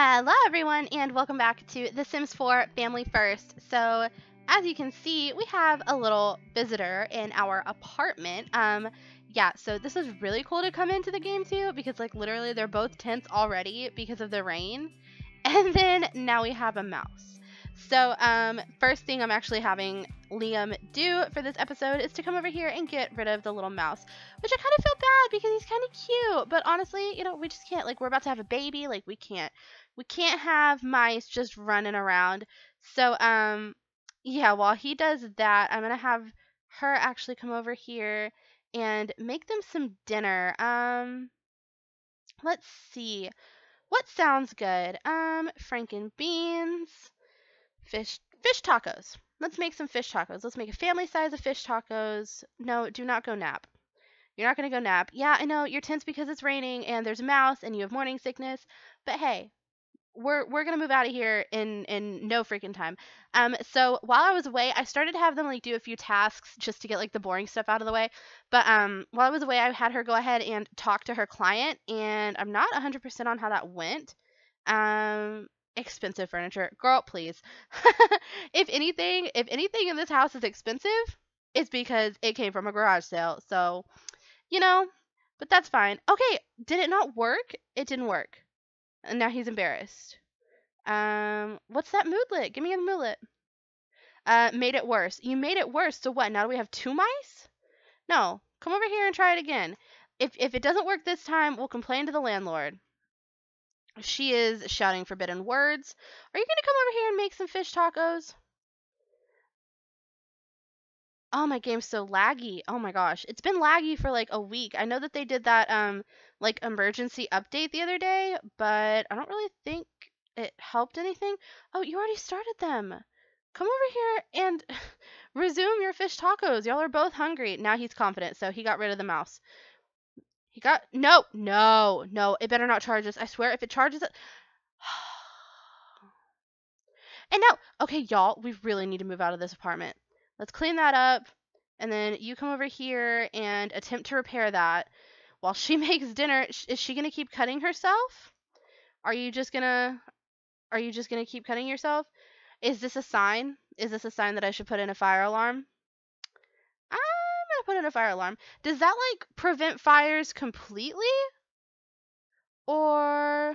Hello everyone and welcome back to The Sims 4 Family First. So as you can see, we have a little visitor in our apartment. Um, yeah, so this is really cool to come into the game too because like literally they're both tense already because of the rain. And then now we have a mouse. So um, first thing I'm actually having Liam do for this episode is to come over here and get rid of the little mouse, which I kind of feel bad because he's kind of cute. But honestly, you know, we just can't. Like, we're about to have a baby. Like, we can't, we can't have mice just running around. So um, yeah, while he does that, I'm gonna have her actually come over here and make them some dinner. Um, let's see. What sounds good? Um, franken beans, fish fish tacos. Let's make some fish tacos. Let's make a family size of fish tacos. No, do not go nap. You're not going to go nap. Yeah, I know you're tense because it's raining and there's a mouse and you have morning sickness, but hey, we're we're gonna move out of here in in no freaking time. Um, so while I was away, I started to have them like do a few tasks just to get like the boring stuff out of the way. But um, while I was away, I had her go ahead and talk to her client, and I'm not 100% on how that went. Um, expensive furniture, girl, please. if anything, if anything in this house is expensive, it's because it came from a garage sale. So, you know, but that's fine. Okay, did it not work? It didn't work. And now he's embarrassed. Um, what's that moodlet? Give me a moodlet. Uh, made it worse. You made it worse. So what? Now do we have two mice? No. Come over here and try it again. If if it doesn't work this time, we'll complain to the landlord. She is shouting forbidden words. Are you going to come over here and make some fish tacos? Oh, my game's so laggy. Oh my gosh. It's been laggy for like a week. I know that they did that um like emergency update the other day, but I don't really think it helped anything. Oh, you already started them. Come over here and resume your fish tacos. Y'all are both hungry. Now he's confident, so he got rid of the mouse. He got no, no, no. It better not charge us. I swear, if it charges it. and now, okay, y'all, we really need to move out of this apartment. Let's clean that up, and then you come over here and attempt to repair that. While she makes dinner, is she gonna keep cutting herself? Are you just gonna, are you just gonna keep cutting yourself? Is this a sign? Is this a sign that I should put in a fire alarm? I'm gonna put in a fire alarm. Does that like prevent fires completely? Or,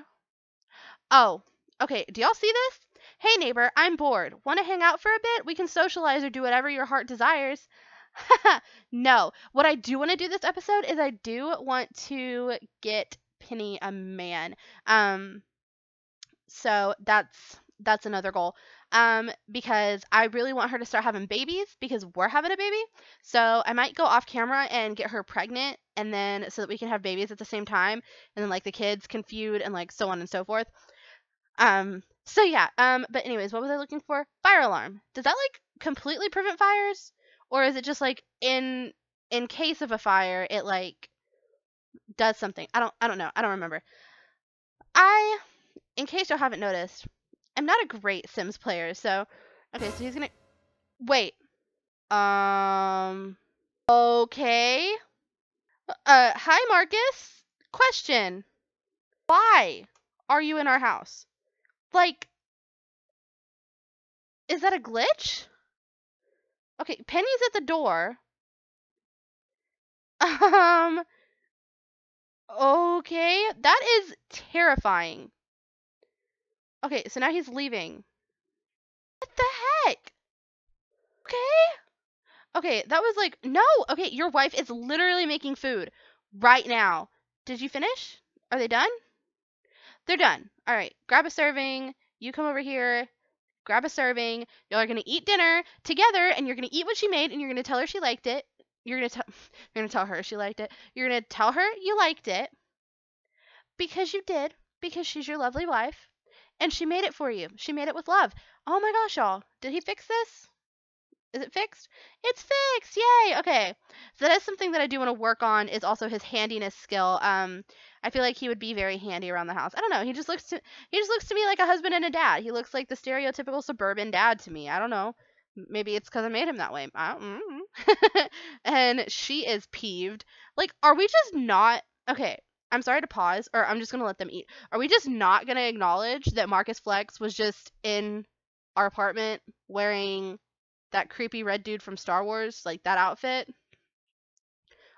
oh, okay. Do y'all see this? Hey neighbor, I'm bored. Want to hang out for a bit? We can socialize or do whatever your heart desires. no. What I do want to do this episode is I do want to get Penny a man. Um so that's that's another goal. Um because I really want her to start having babies because we're having a baby. So I might go off camera and get her pregnant and then so that we can have babies at the same time and then like the kids can feud and like so on and so forth. Um so yeah, um but anyways, what was I looking for? Fire alarm. Does that like completely prevent fires? Or is it just like in in case of a fire it like does something? I don't I don't know. I don't remember. I in case y'all haven't noticed, I'm not a great Sims player, so okay, so he's gonna wait. Um okay. Uh hi Marcus. Question. Why are you in our house? Like is that a glitch? Okay, Penny's at the door. Um okay, that is terrifying. Okay, so now he's leaving. What the heck? Okay. Okay, that was like no. Okay, your wife is literally making food right now. Did you finish? Are they done? They're done. All right, grab a serving. You come over here grab a serving. Y'all are gonna eat dinner together, and you're gonna eat what she made, and you're gonna tell her she liked it. You're gonna tell you're gonna tell her she liked it. You're gonna tell her you liked it because you did, because she's your lovely wife, and she made it for you. She made it with love. Oh my gosh, y'all! Did he fix this? Is it fixed? It's fixed! Yay! Okay. So that is something that I do want to work on is also his handiness skill. Um, I feel like he would be very handy around the house. I don't know. He just looks to he just looks to me like a husband and a dad. He looks like the stereotypical suburban dad to me. I don't know. Maybe it's because I made him that way. And she is peeved. Like, are we just not okay? I'm sorry to pause, or I'm just gonna let them eat. Are we just not gonna acknowledge that Marcus Flex was just in our apartment wearing that creepy red dude from Star Wars, like that outfit?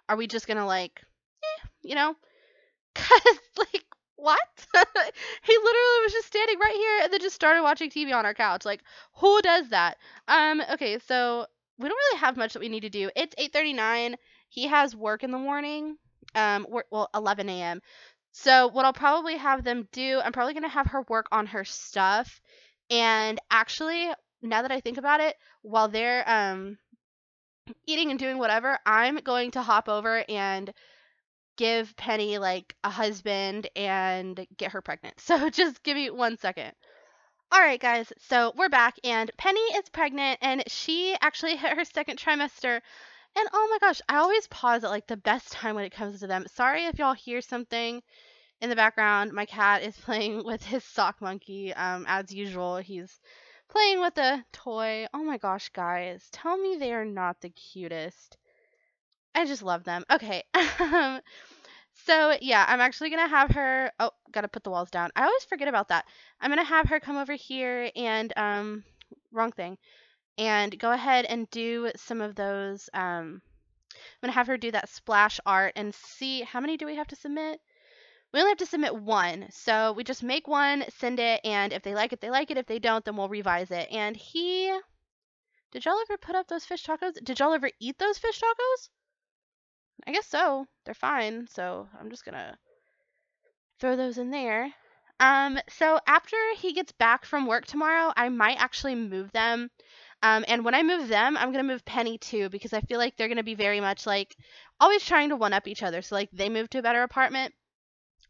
Are we just gonna like, eh, you know? Cause like what? he literally was just standing right here and then just started watching TV on our couch. Like, who does that? Um, okay, so we don't really have much that we need to do. It's 8:39. He has work in the morning. Um, well, 11 a.m. So what I'll probably have them do, I'm probably gonna have her work on her stuff. And actually, now that I think about it, while they're um eating and doing whatever, I'm going to hop over and give Penny like a husband and get her pregnant. So just give me one second. All right, guys. So we're back, and Penny is pregnant, and she actually hit her second trimester. And oh my gosh, I always pause at like the best time when it comes to them. Sorry if y'all hear something in the background. My cat is playing with his sock monkey. Um, as usual, he's playing with a toy. Oh my gosh, guys, tell me they are not the cutest. I just love them. Okay. Um, so yeah, I'm actually gonna have her. Oh, gotta put the walls down. I always forget about that. I'm gonna have her come over here and um, wrong thing, and go ahead and do some of those. Um, I'm gonna have her do that splash art and see how many do we have to submit. We only have to submit one, so we just make one, send it, and if they like it, they like it. If they don't, then we'll revise it. And he, did y'all ever put up those fish tacos? Did y'all ever eat those fish tacos? I guess so. They're fine. So I'm just gonna throw those in there. Um, so after he gets back from work tomorrow, I might actually move them. Um, and when I move them, I'm gonna move Penny too because I feel like they're gonna be very much like always trying to one up each other. So like they move to a better apartment.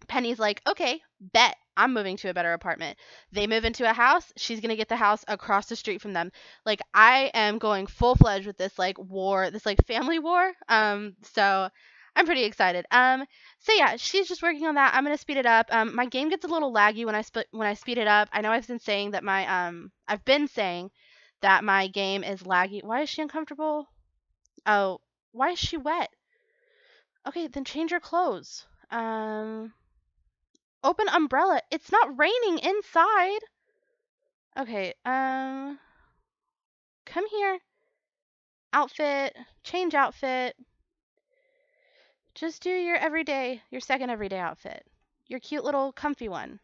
Penny's like, okay, bet. I'm moving to a better apartment. They move into a house. She's going to get the house across the street from them. Like I am going full fledged with this like war, this like family war. Um so I'm pretty excited. Um so yeah, she's just working on that. I'm going to speed it up. Um my game gets a little laggy when I sp- when I speed it up. I know I've been saying that my um I've been saying that my game is laggy. Why is she uncomfortable? Oh, why is she wet? Okay, then change your clothes. Um Open umbrella. It's not raining inside. Okay, um come here. Outfit, change outfit. Just do your everyday, your second everyday outfit. Your cute little comfy one.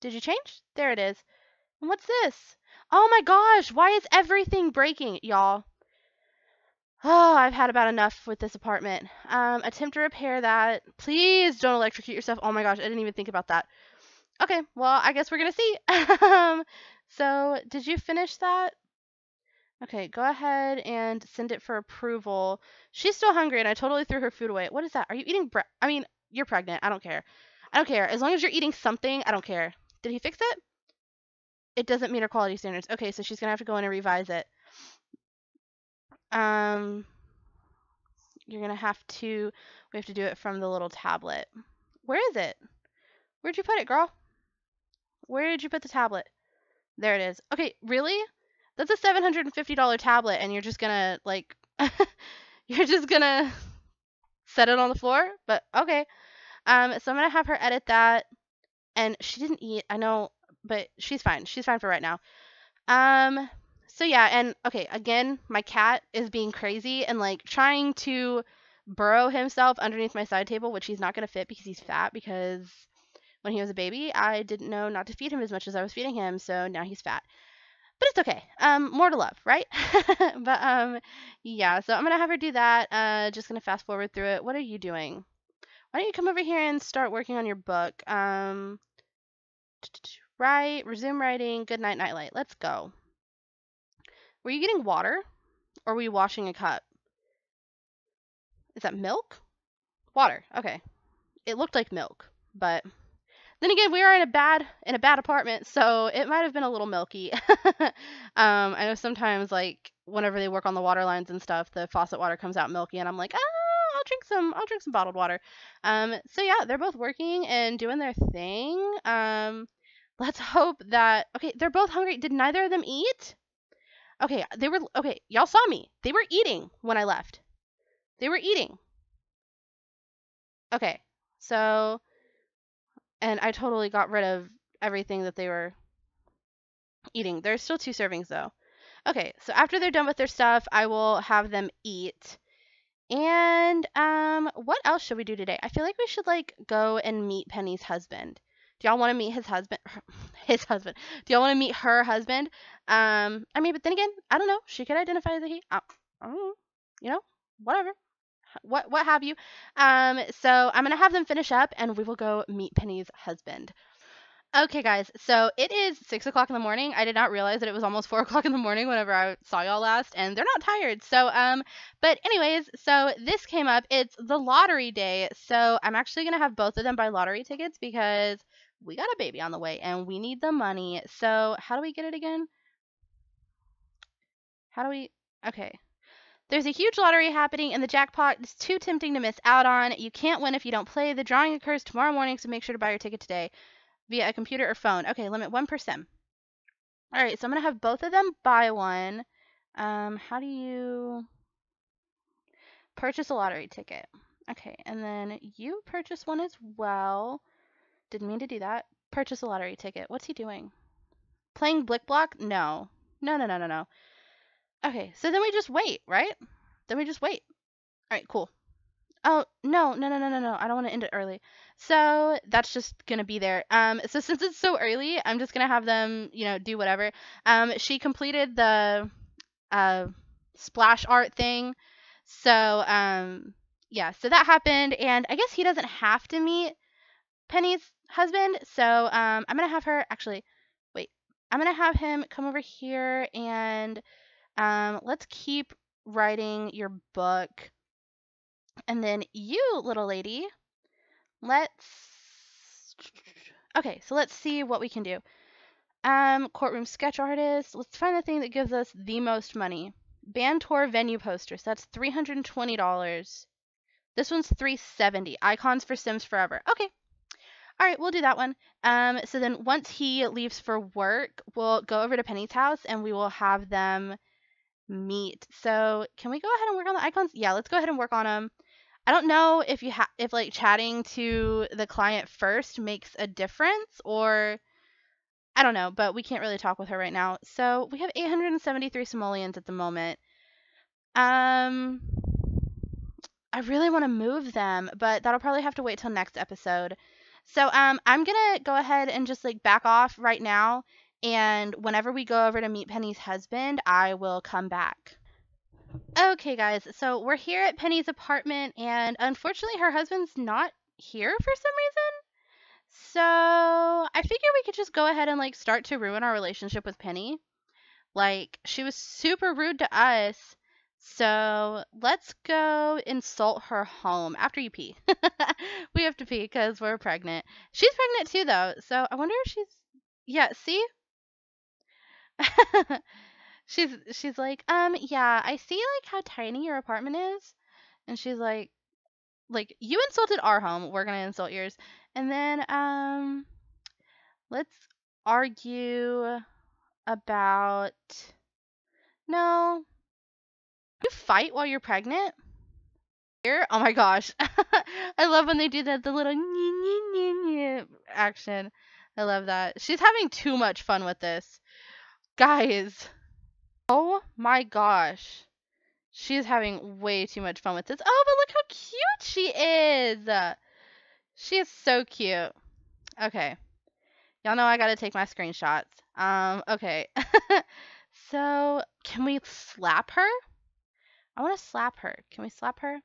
Did you change? There it is. And what's this? Oh my gosh, why is everything breaking, y'all? Oh, I've had about enough with this apartment. Um, attempt to repair that. Please don't electrocute yourself. Oh my gosh, I didn't even think about that. Okay, well, I guess we're gonna see. um, so, did you finish that? Okay, go ahead and send it for approval. She's still hungry, and I totally threw her food away. What is that? Are you eating bre- I mean, you're pregnant. I don't care. I don't care. As long as you're eating something, I don't care. Did he fix it? It doesn't meet our quality standards. Okay, so she's gonna have to go in and revise it. Um, you're gonna have to, we have to do it from the little tablet. Where is it? Where'd you put it, girl? Where did you put the tablet? There it is. Okay, really? That's a $750 tablet and you're just gonna, like, you're just gonna set it on the floor? But, okay. Um, so I'm gonna have her edit that. And she didn't eat, I know, but she's fine. She's fine for right now. Um, so yeah, and okay, again, my cat is being crazy and like trying to burrow himself underneath my side table, which he's not going to fit because he's fat because when he was a baby, I didn't know not to feed him as much as I was feeding him, so now he's fat. But it's okay. Um, more to love, right? but um, yeah. So I'm gonna have her do that. Uh, just gonna fast forward through it. What are you doing? Why don't you come over here and start working on your book? Um, write, resume writing. Good night, nightlight. Let's go. Were you getting water? Or were you washing a cup? Is that milk? Water. Okay. It looked like milk, but then again, we are in a bad in a bad apartment, so it might have been a little milky. um, I know sometimes like whenever they work on the water lines and stuff, the faucet water comes out milky, and I'm like, ah, I'll drink some, I'll drink some bottled water. Um, so yeah, they're both working and doing their thing. Um, let's hope that okay, they're both hungry. Did neither of them eat? Okay, they were okay. Y'all saw me. They were eating when I left. They were eating. Okay, So, and I totally got rid of everything that they were eating. There's still two servings though. Okay, so after they're done with their stuff, I will have them eat. And um, what else should we do today? I feel like we should like go and meet Penny's husband. Y'all want to meet his husband? His husband. Do y'all want to meet her husband? Um, I mean, but then again, I don't know. She could identify as a he. I, I don't know. You know, whatever. What what have you? Um, so I'm gonna have them finish up, and we will go meet Penny's husband. Okay, guys. So it is six o'clock in the morning. I did not realize that it was almost four o'clock in the morning whenever I saw y'all last, and they're not tired. So, um, but anyways, so this came up. It's the lottery day. So I'm actually gonna have both of them buy lottery tickets because we got a baby on the way and we need the money. So how do we get it again? How do we? Okay. There's a huge lottery happening, and the jackpot is too tempting to miss out on. You can't win if you don't play. The drawing occurs tomorrow morning, so make sure to buy your ticket today via a computer or phone. Okay, limit 1%. All right, so I'm going to have both of them buy one. Um, how do you purchase a lottery ticket? Okay, and then you purchase one as well. Didn't mean to do that. Purchase a lottery ticket. What's he doing? Playing Blicblock? No. No, no, no, no, no. Okay, so then we just wait, right? Then we just wait. All right, cool. Oh, no, no, no, no, no, no. I don't want to end it early. So that's just going to be there. Um, so since it's so early, I'm just going to have them, you know, do whatever. Um, she completed the uh, splash art thing. So, um, yeah, so that happened. And I guess he doesn't have to meet Penny's husband. So um, I'm going to have her, actually, wait. I'm going to have him come over here and um, let's keep writing your book. And then you, little lady, let's. Okay, so let's see what we can do. Um, courtroom sketch artist. Let's find the thing that gives us the most money. Band tour venue posters. That's three hundred and twenty dollars. This one's three seventy. Icons for Sims Forever. Okay. All right, we'll do that one. Um, so then once he leaves for work, we'll go over to Penny's house and we will have them meet. So can we go ahead and work on the icons? Yeah, let's go ahead and work on them. I don't know if you have if like chatting to the client first makes a difference or I don't know, but we can't really talk with her right now. So we have 873 simoleons at the moment. Um I really want to move them, but that'll probably have to wait till next episode. So um I'm gonna go ahead and just like back off right now and whenever we go over to meet Penny's husband, I will come back. Okay, guys, so we're here at Penny's apartment, and unfortunately, her husband's not here for some reason. So I figure we could just go ahead and like start to ruin our relationship with Penny. Like, she was super rude to us. So let's go insult her home after you pee. we have to pee because we're pregnant. She's pregnant too, though. So I wonder if she's. Yeah, see? she's she's like, um, yeah, I see like how tiny your apartment is, and she's like, like you insulted our home, we're gonna insult yours, and then um, let's argue about. No, you fight while you're pregnant. Here, oh my gosh, I love when they do that the little action. I love that. She's having too much fun with this. Guys, oh my gosh. She's having way too much fun with this. Oh, but look how cute she is. She is so cute. Okay. Y'all know I gotta take my screenshots. Um, okay. so, can we slap her? I want to slap her. Can we slap her? I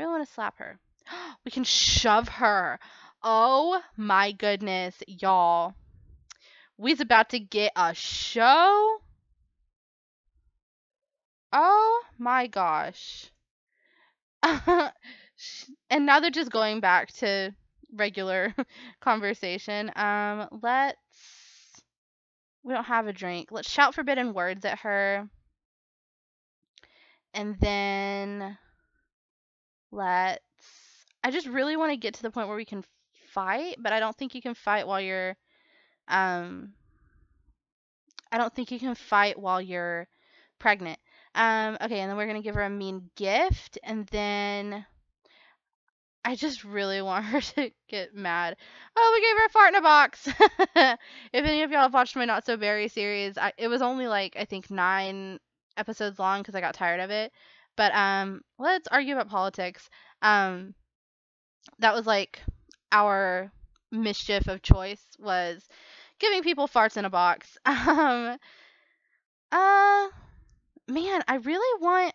really want to slap her. we can shove her. Oh my goodness, y'all. We's about to get a show. Oh my gosh. and now they're just going back to regular conversation. Um, let's. We don't have a drink. Let's shout forbidden words at her. And then let's. I just really want to get to the point where we can fight, but I don't think you can fight while you're um, I don't think you can fight while you're pregnant. Um, okay, and then we're gonna give her a mean gift, and then I just really want her to get mad. Oh, we gave her a fart in a box. if any of y'all have watched my Not So Berry series, I, it was only like I think nine episodes long because I got tired of it. But um, let's argue about politics. Um, that was like our mischief of choice was giving people farts in a box. Um, uh, man, I really want,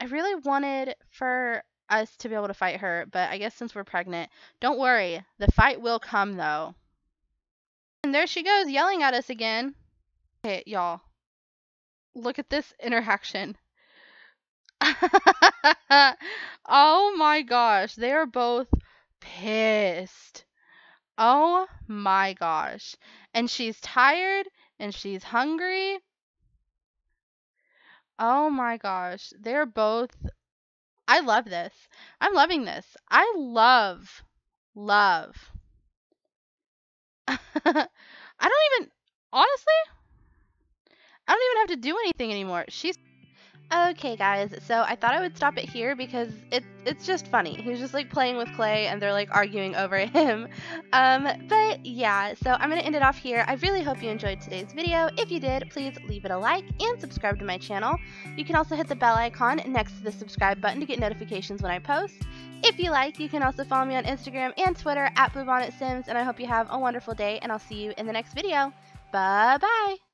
I really wanted for us to be able to fight her, but I guess since we're pregnant, don't worry, the fight will come though. And there she goes, yelling at us again. Okay, y'all, look at this interaction. oh my gosh, they are both pissed. Oh my gosh. And she's tired and she's hungry. Oh my gosh. They're both. I love this. I'm loving this. I love, love. I don't even, honestly, I don't even have to do anything anymore. She's Okay, guys, so I thought I would stop it here because it, it's just funny. He's just like playing with Clay and they're like arguing over him. Um, but yeah, so I'm going to end it off here. I really hope you enjoyed today's video. If you did, please leave it a like and subscribe to my channel. You can also hit the bell icon next to the subscribe button to get notifications when I post. If you like, you can also follow me on Instagram and Twitter at BlueBonnetSims, and I hope you have a wonderful day, and I'll see you in the next video. Bye-bye!